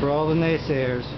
for all the naysayers.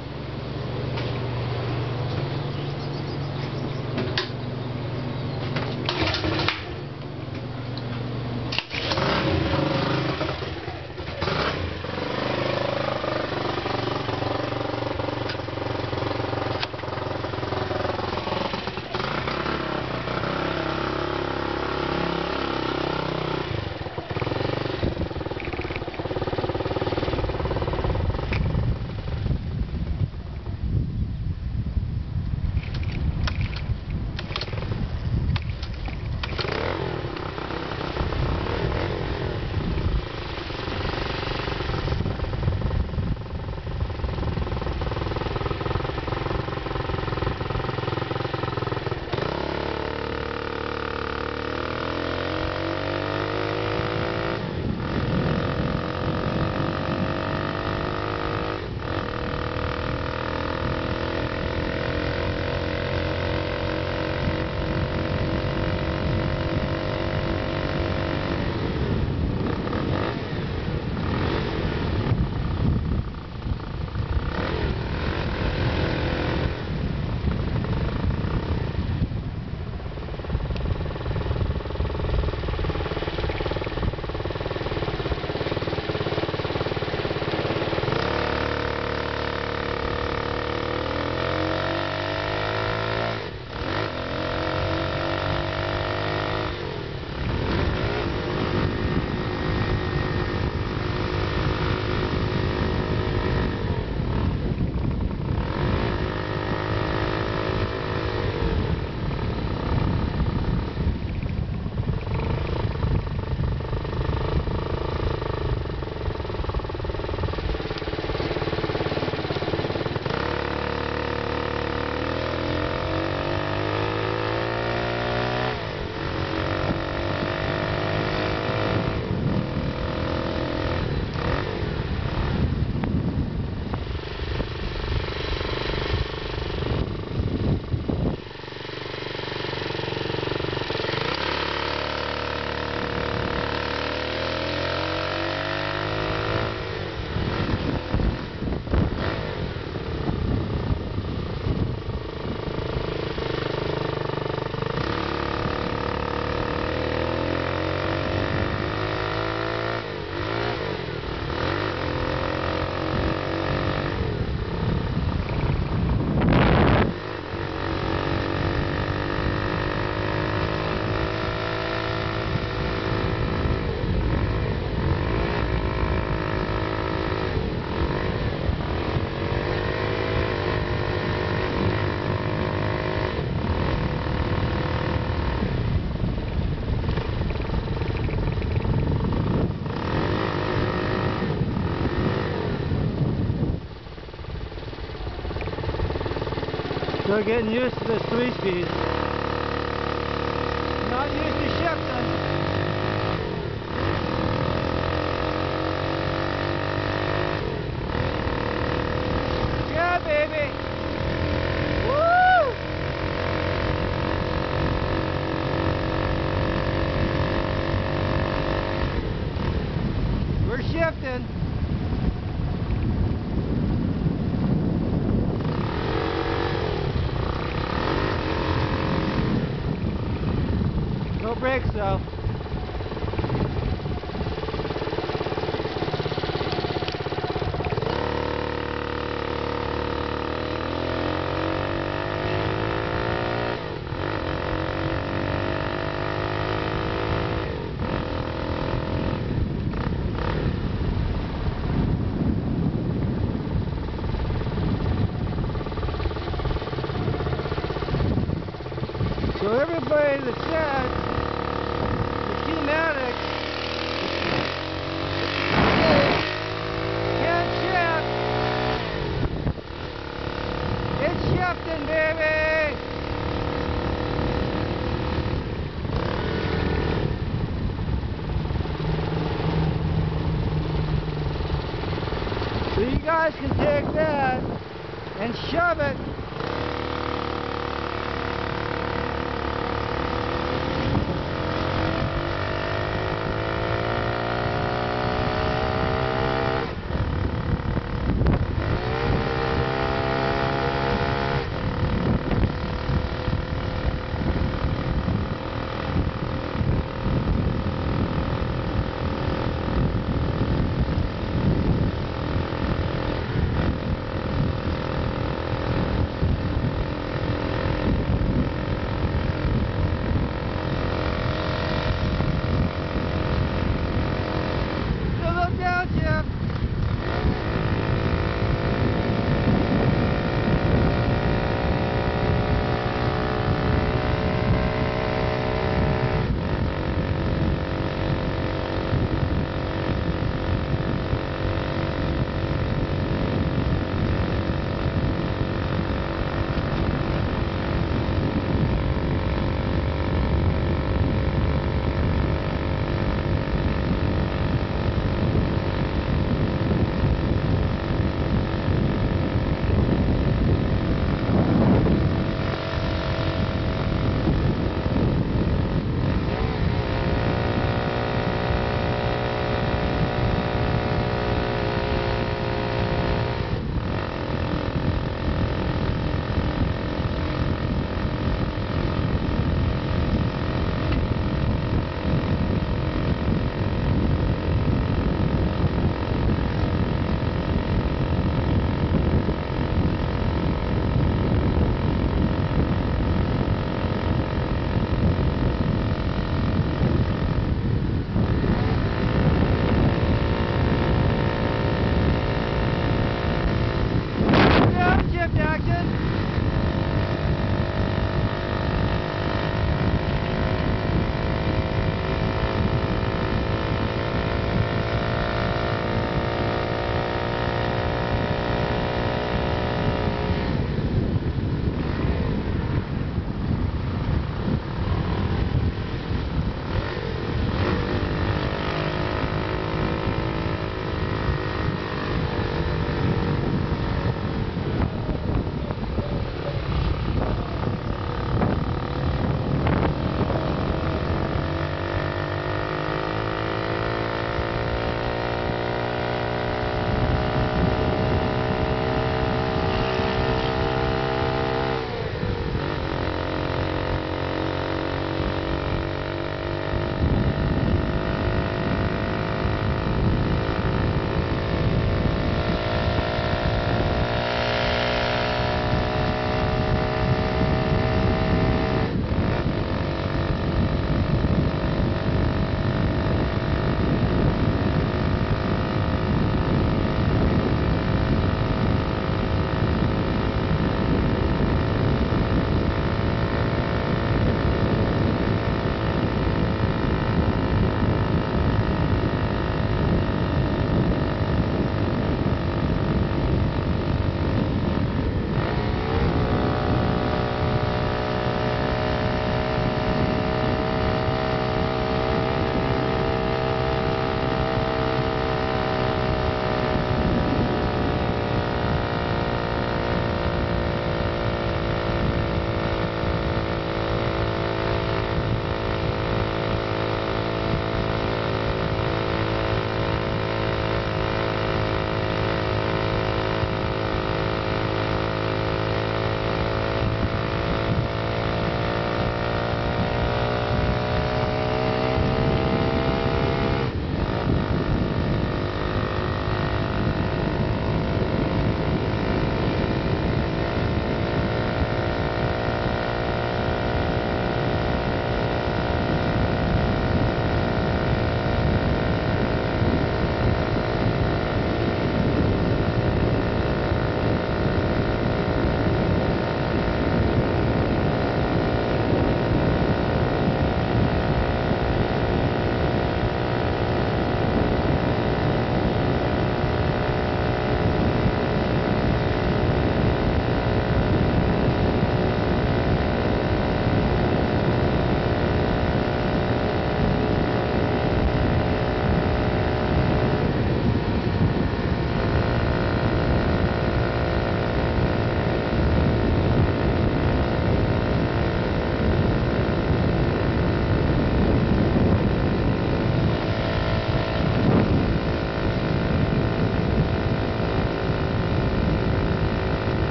Still getting used to this three speed. Not used to shifting. Yeah, baby. No brakes though. So everybody that said shove it